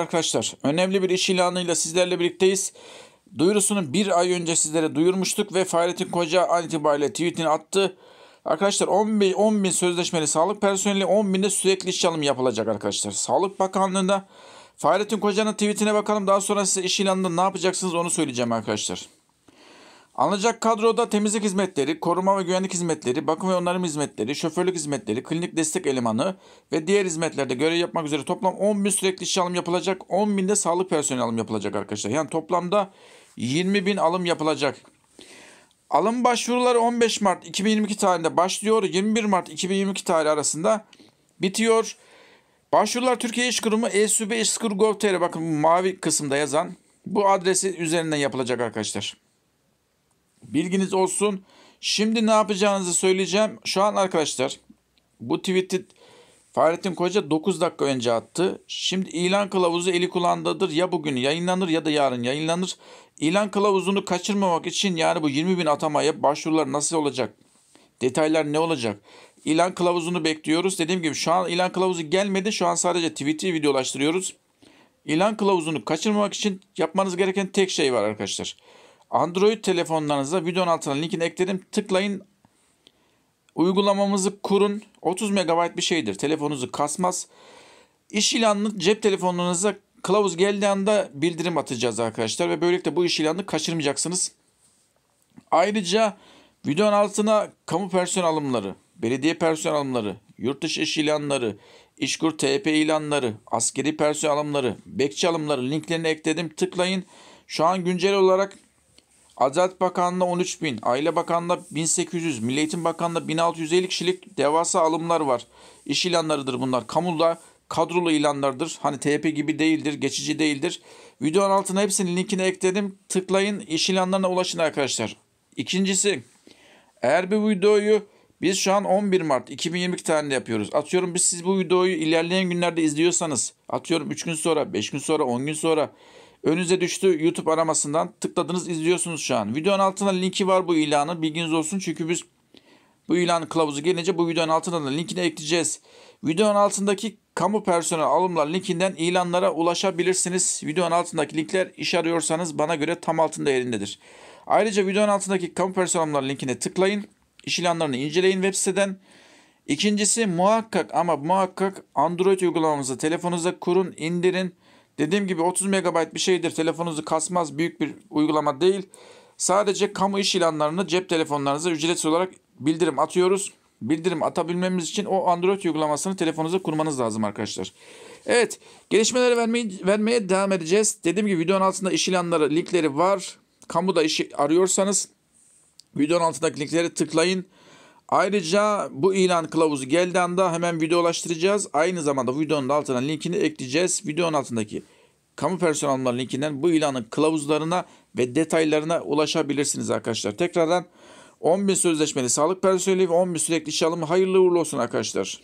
arkadaşlar. Önemli bir iş ilanıyla sizlerle birlikteyiz. Duyurusunu bir ay önce sizlere duyurmuştuk ve Fahrettin Koca an itibariyle tweetini attı. Arkadaşlar 10 bin, 10 bin sözleşmeli sağlık personeli 10 binde sürekli iş alımı yapılacak arkadaşlar. Sağlık Bakanlığı'nda Fahrettin Koca'nın tweetine bakalım. Daha sonra size iş ilanında ne yapacaksınız onu söyleyeceğim arkadaşlar. Alınacak kadroda temizlik hizmetleri, koruma ve güvenlik hizmetleri, bakım ve onarım hizmetleri, şoförlük hizmetleri, klinik destek elemanı ve diğer hizmetlerde görev yapmak üzere toplam 10 bin sürekli işçi alım yapılacak. 10 bin de sağlık personeli alım yapılacak arkadaşlar. Yani toplamda 20 bin alım yapılacak. Alım başvuruları 15 Mart 2022 tarihinde başlıyor. 21 Mart 2022 tarihi arasında bitiyor. Başvurular Türkiye İş Kurumu esub.gov.tr bakın mavi kısımda yazan bu adresi üzerinden yapılacak arkadaşlar. Bilginiz olsun. Şimdi ne yapacağınızı söyleyeceğim. Şu an arkadaşlar bu tweet'i Fahrettin Koca 9 dakika önce attı. Şimdi ilan kılavuzu eli kulağındadır. Ya bugün yayınlanır ya da yarın yayınlanır. İlan kılavuzunu kaçırmamak için yani bu 20 bin atamaya başvurular nasıl olacak? Detaylar ne olacak? İlan kılavuzunu bekliyoruz. Dediğim gibi şu an ilan kılavuzu gelmedi. Şu an sadece tweet'i videolaştırıyoruz. İlan kılavuzunu kaçırmamak için yapmanız gereken tek şey var arkadaşlar. Android telefonlarınıza videonun altına linkini ekledim. Tıklayın. Uygulamamızı kurun. 30 MB bir şeydir. Telefonunuzu kasmaz. İş ilanını cep telefonunuza kılavuz geldiği anda bildirim atacağız arkadaşlar. Ve böylelikle bu iş ilanını kaçırmayacaksınız. Ayrıca videonun altına kamu personel alımları, belediye personel alımları, yurt dışı iş ilanları, İşkur TP ilanları, askeri personel alımları, bekçi alımları linklerini ekledim. Tıklayın. Şu an güncel olarak Adalet Bakanlığı'nda 13 bin, Aile Bakanlığı'nda 1800, Milli Eğitim Bakanlığı'nda 1650 kişilik devasa alımlar var. İş ilanlarıdır bunlar. Kamuda kadrolu ilanlardır. Hani TP gibi değildir, geçici değildir. Videonun altına hepsinin linkini ekledim. Tıklayın, iş ilanlarına ulaşın arkadaşlar. İkincisi, eğer bir videoyu biz şu an 11 Mart 2022 tarihinde yapıyoruz. Atıyorum biz siz bu videoyu ilerleyen günlerde izliyorsanız, atıyorum 3 gün sonra, 5 gün sonra, 10 gün sonra Önünüze düştü YouTube aramasından tıkladınız izliyorsunuz şu an. Videonun altında linki var bu ilanın bilginiz olsun çünkü biz bu ilanın kılavuzu gelince bu videonun altına da linkini ekleyeceğiz. Videonun altındaki kamu personel alımlar linkinden ilanlara ulaşabilirsiniz. Videonun altındaki linkler iş arıyorsanız bana göre tam altında yerindedir. Ayrıca videonun altındaki kamu personel alımlar linkine tıklayın. İş ilanlarını inceleyin web siteden. İkincisi muhakkak ama muhakkak Android uygulamamızı telefonunuza kurun, indirin. Dediğim gibi 30 MB bir şeydir. Telefonunuzu kasmaz büyük bir uygulama değil. Sadece kamu iş ilanlarını cep telefonlarınıza ücretsiz olarak bildirim atıyoruz. Bildirim atabilmemiz için o Android uygulamasını telefonunuza kurmanız lazım arkadaşlar. Evet gelişmeleri vermeye, vermeye devam edeceğiz. Dediğim gibi videonun altında iş ilanları linkleri var. Kamuda işi arıyorsanız videonun altındaki linkleri tıklayın. Ayrıca bu ilan kılavuzu geldiği anda hemen videolaştıracağız. Aynı zamanda videonun altına linkini ekleyeceğiz. Videonun altındaki kamu personelleri linkinden bu ilanın kılavuzlarına ve detaylarına ulaşabilirsiniz arkadaşlar. Tekrardan 10 bin sözleşmeli sağlık personeli ve 10 bin sürekli iş alımı hayırlı uğurlu olsun arkadaşlar.